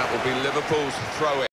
That will be Liverpool's throw-in.